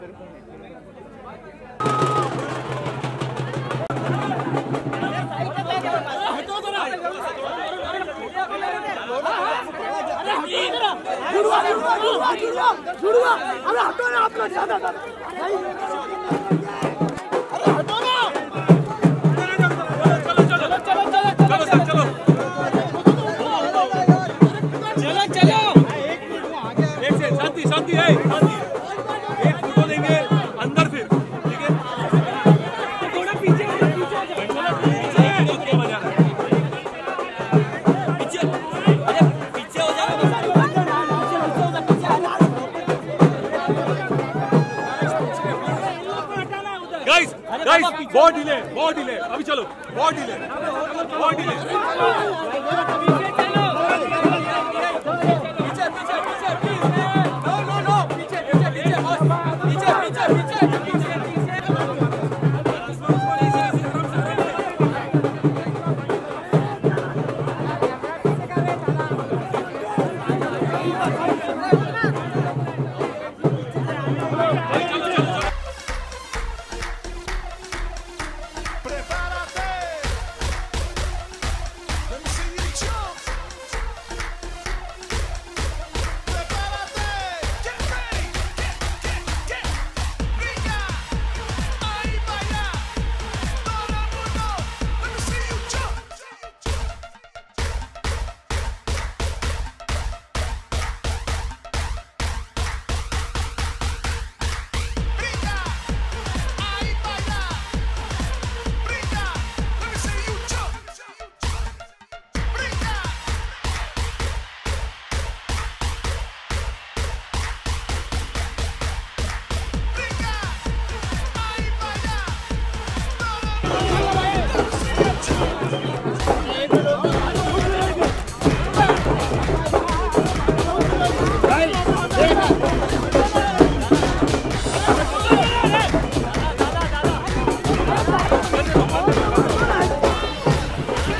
अरे शांति शांति गाइस बहुत डिले बहुत डिले अभी चलो बहुत डिले बहुत डिले Let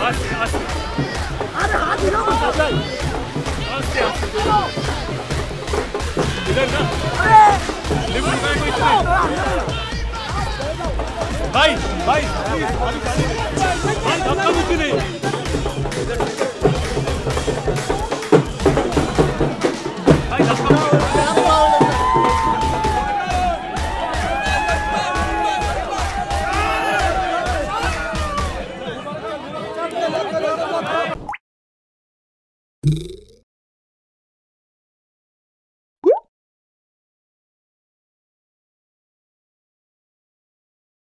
आस्ते आस्ते अरे हाथ हिलाओ आस्ते। आस्ते इधर ना भाई में भाई नहीं भाई भाई भाई अभी जाने दे भाई धक्का भाई नहीं Allah Allah Allah